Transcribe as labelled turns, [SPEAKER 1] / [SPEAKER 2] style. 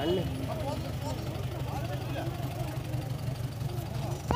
[SPEAKER 1] 달래.